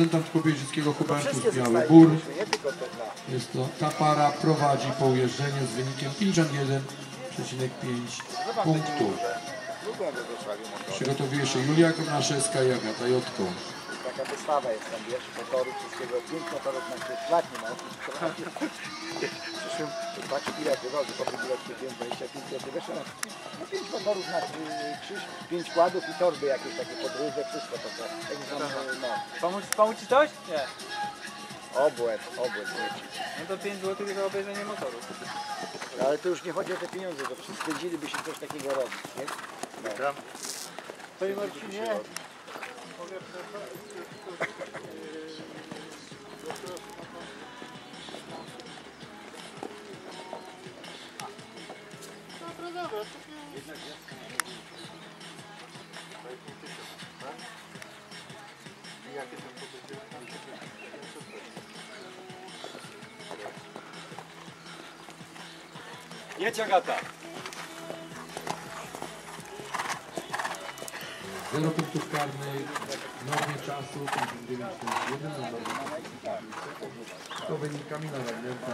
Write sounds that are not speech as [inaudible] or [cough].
Reprezentant Hubertus Wszystkie Biały zostaje, Bór. Jest to ta para prowadzi po ujeżdżeniu z wynikiem 51,5 punktów. Przygotowuje się Julia Kornaszewska i Agata Jotko. Taka wystawa jest tam, wiesz, motorów, wszystkiego. Pięć motorów na nie ma. [laughs] [laughs] Patrz ile wywozy, po tym bilet kupiłem 25 zł. Wiesz, no, no pięć motorów na y, krzyż, pięć kładów i torby jakieś takie podróże, wszystko to. to tak, no, Pomóc, pomóc ci coś? Nie. obłęd, obłęd. No to 5 zł za obejrzenie motoru. Ale to już nie chodzi o te pieniądze, to wstydziliby się coś takiego robić, nie? No. Panie Marcinie, Jedź Agata. 0 punktów karnych, normie czasu 59,1 na normie To wynik Kamila Wagnerka.